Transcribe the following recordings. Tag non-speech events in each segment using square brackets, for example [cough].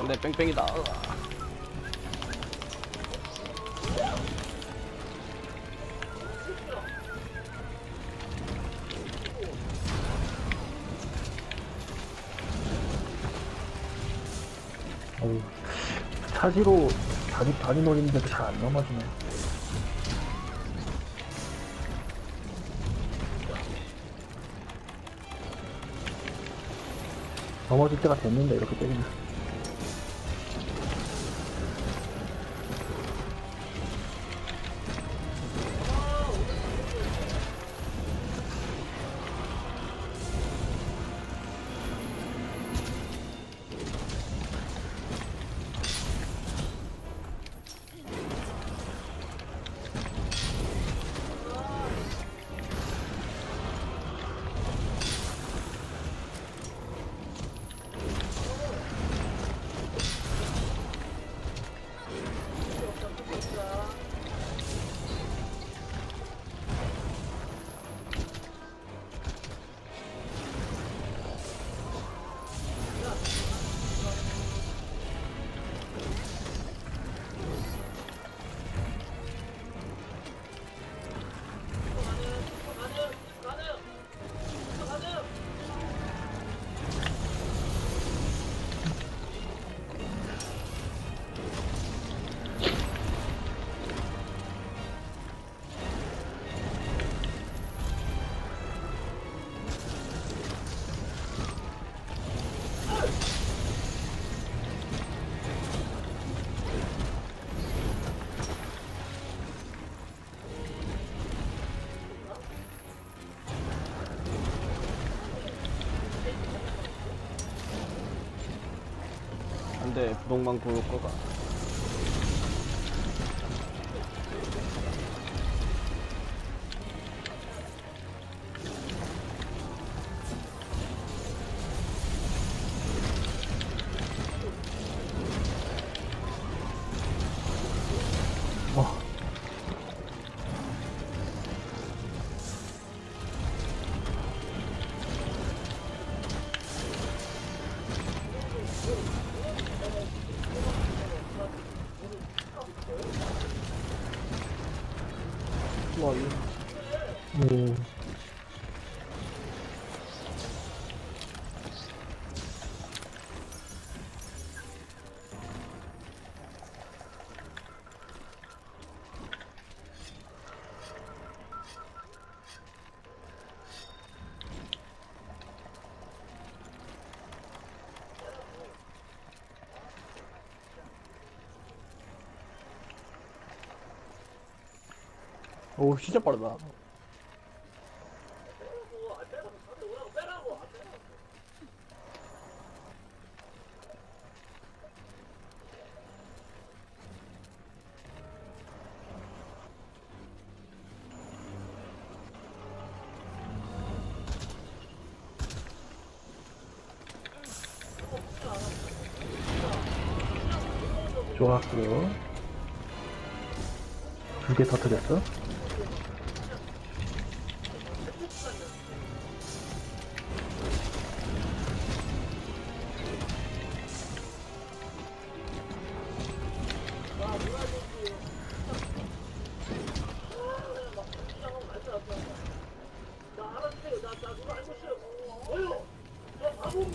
근데 뺑뺑이다. 어우, 차지로 다리, 다리 노리는데도 잘 안 넘어지네. 넘어질 때가 됐는데, 이렇게 때리면. 안돼 부동만 고를 거가. 와이 오 진짜 빠르다. 좋았고요. 두개 터뜨렸어. 出来就是，哎呦，这爬不起。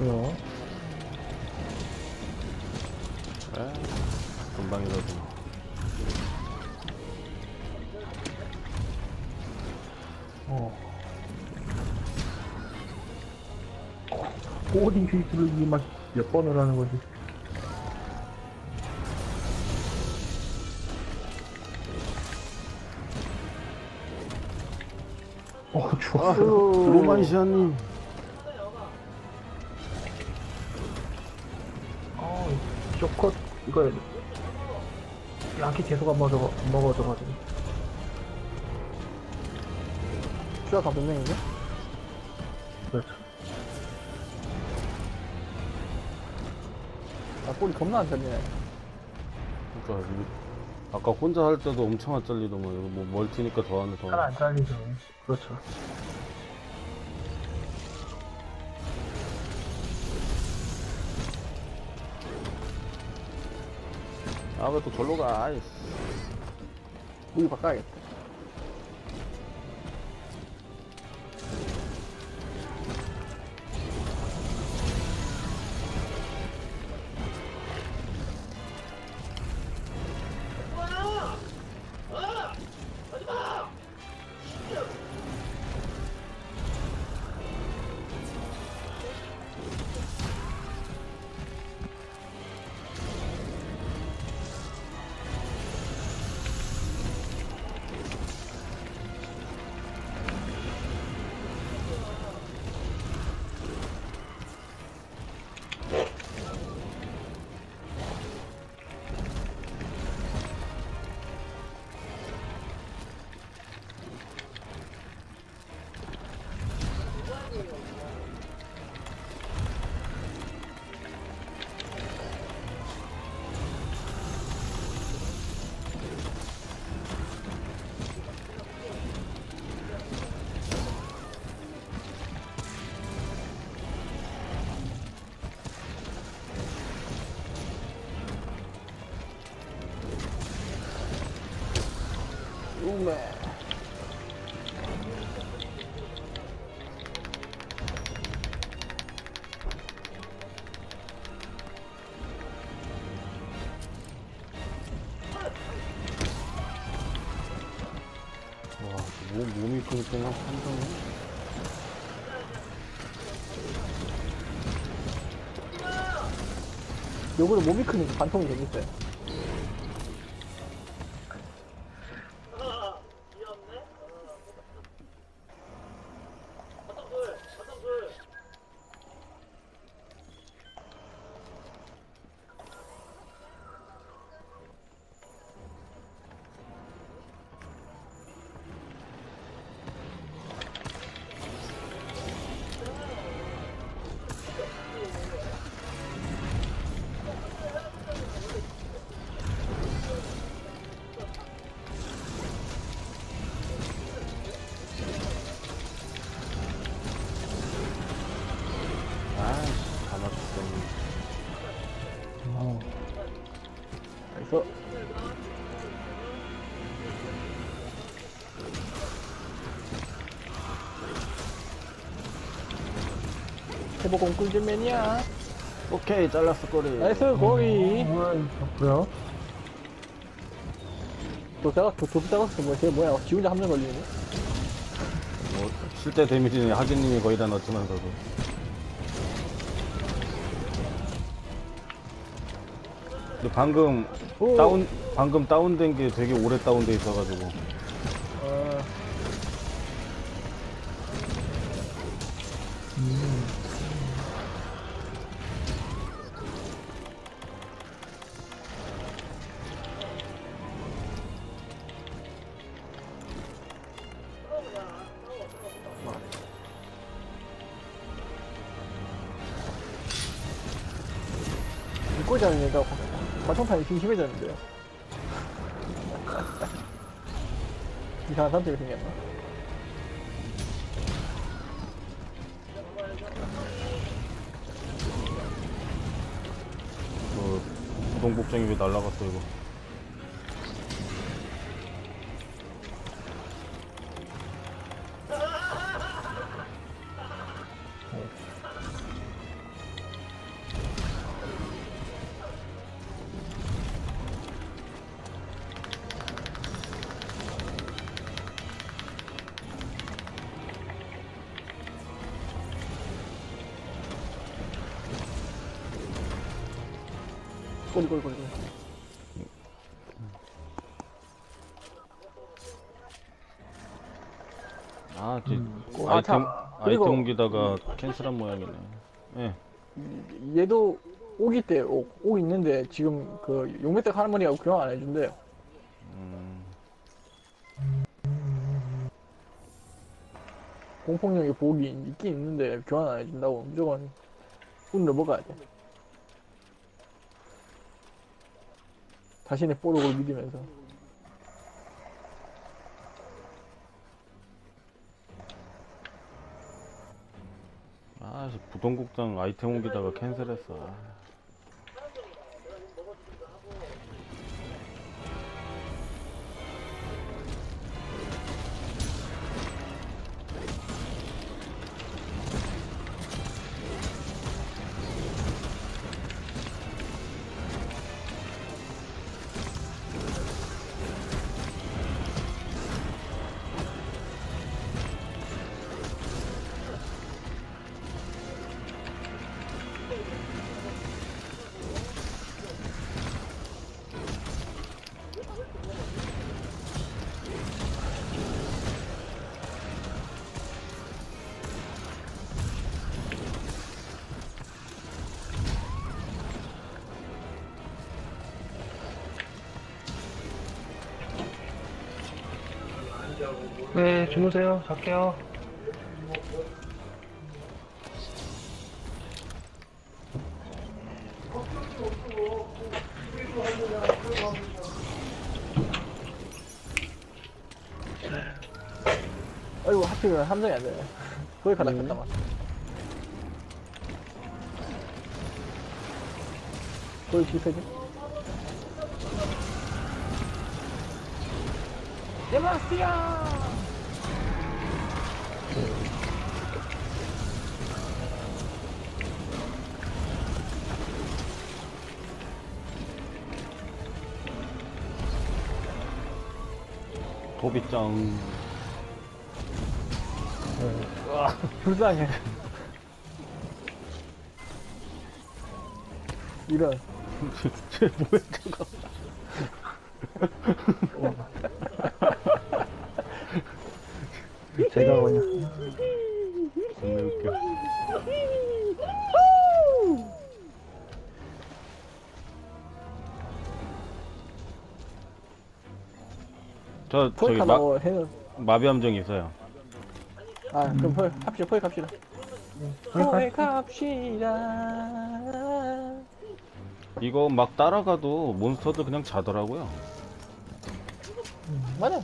좋고요. 그래 금방 이러지. 어. 꼬리 휘두르기 만 몇 번을 하는 거지. 어, 좋았어. 아유 로만시아님. 쇼컷 이거 양키 계속 안 먹어 안 먹어줘가지고 추가 다몇 명인데? 그렇죠. 아, 꼬리 겁나 안 잘리네. 그러니까 아까 혼자 할 때도 엄청 안 잘리더만 이거 뭐 멀티니까 더 하네 더. 하나 안 잘리죠. 그렇죠. 아 왜 또 절로 가? 아이씨. 무기 바꿔야겠다. 와 몸, 몸이 그냥 그냥 한정이. 요거는 몸이 크니까 반통이 재밌어요. 어. 그래서 해보공 꿀잼맨이야. 오케이 잘랐어 꼬리. 나이스 고리. 음, 좋고요. 또 작았, 또, 또 작았어. 뭐야, 쟤 뭐야. 지 혼자 한 명 걸리네. 뭐 실제 데미지는 하진님이 거의 다 넣지만서도. 근데 방금 오. 다운 방금 다운된 게 되게 오래 다운돼 있어가지고. 어, 음. 입고 자는 얘가 과청탄이 심심해졌는데요. 이상한 사람들이 생겼나? 그 구동 복장이 왜 날라갔어 이거. 꼬리, 꼬리, 꼬리. 꼬리. 아, 그 음. 아, 아이템 참. 그리고- 아이템 옮기다가 캔슬한 모양이네. 예. 얘도 옥이 때 옥, 옥 있는데 지금 그 용매댁 할머니가 교환 안 해준대요. 음, 공폭력의 보복이 있긴 있는데 교환 안 해준다고 무조건 운을 먹어야 돼. 자신의 뽀록을 믿으면서. 아, 저 부동국장 아이템 옮기다가 캔슬했어. 네, 주무세요. 갈게요. 아이고 하필 함정이 안 되네. 거기 가다 갔다 만 거기 실패지? 데마스야! 도비짱. 불쌍해. 이런. [laughs] 쟤 뭐야, 저거. [laughs] 제가 그냥 겁나 웃겨. 저, 저기, 포획 마. 마비 함정이 있어요. 아, 그럼 포획, 합시다, 포획 합시다. 포획 합시다. 이거 막 따라가도 몬스터들 그냥 자더라고요. 맞아.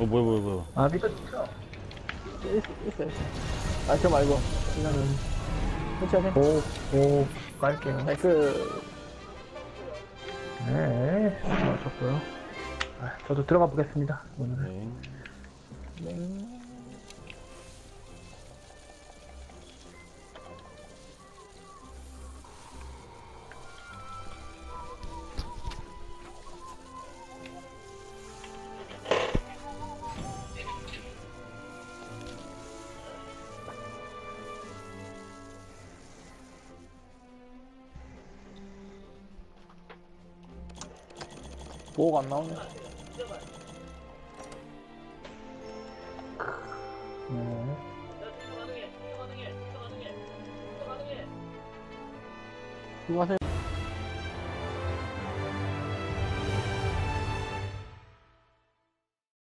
어, 뭐야, 뭐야, 뭐야. 아. 있, 있어, 있어. 아, 저 말고. 이거는. 그렇지 않아? 오, 오, 깔게요. 네, 그, 네, 수고하셨고요. 아, 저도 들어가 보겠습니다. 오늘은. 네. 네. 보호가 안 나오네. 네.